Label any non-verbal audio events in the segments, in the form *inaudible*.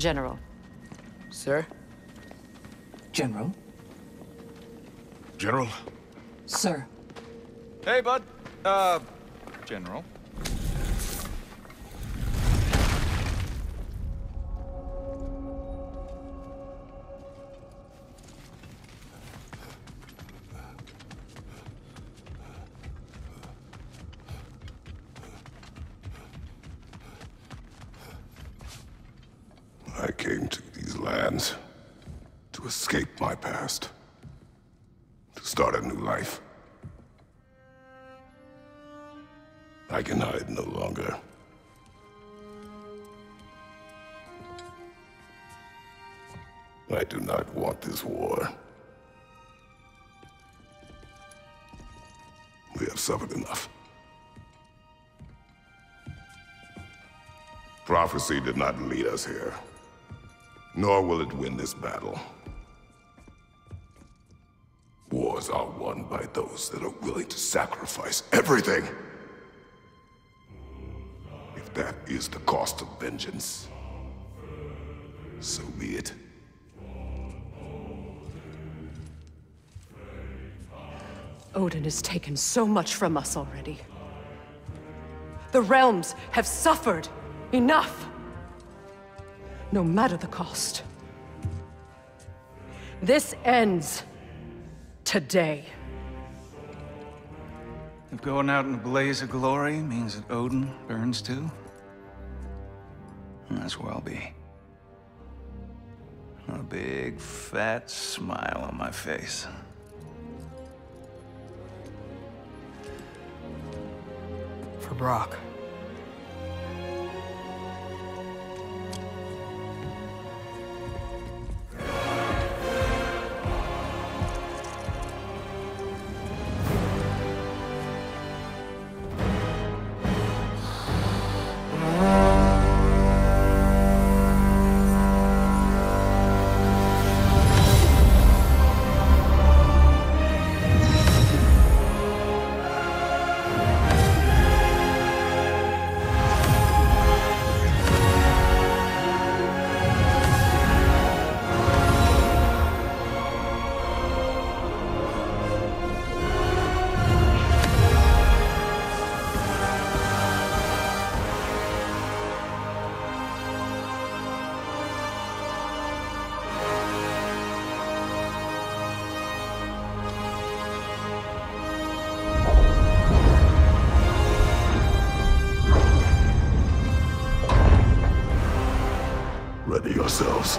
General. Sir? General? General? Sir. Hey, bud. Uh, General. Came to these lands to escape my past, to start a new life. I can hide no longer. I do not want this war. We have suffered enough. Prophecy did not lead us here nor will it win this battle. Wars are won by those that are willing to sacrifice everything. If that is the cost of vengeance, so be it. Odin has taken so much from us already. The realms have suffered enough no matter the cost. This ends today. If going out in a blaze of glory means that Odin burns too, that's where I'll be. A big, fat smile on my face. For Brok. Ready yourselves.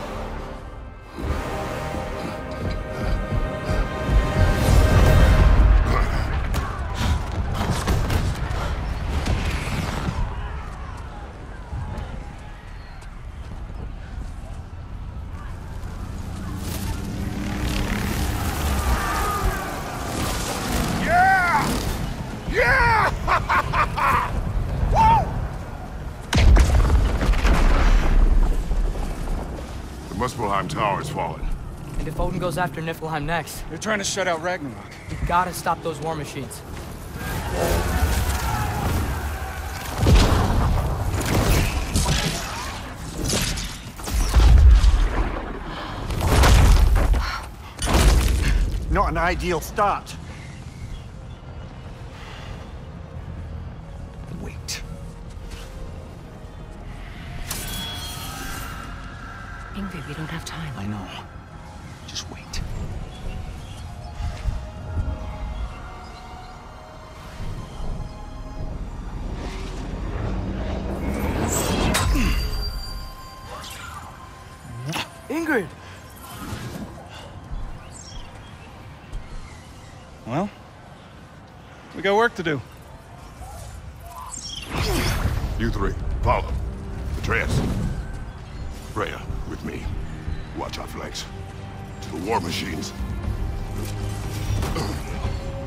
Muspelheim Tower has fallen. And if Odin goes after Niflheim next, They're trying to shut out Ragnarok. We've gotta stop those war machines. Not an ideal start. Wait. Ingrid, we don't have time. I know. Just wait. Ingrid! Well, we got work to do. You three, follow. Atreus. Freya, with me. Watch our flanks. To the war machines. *clears throat*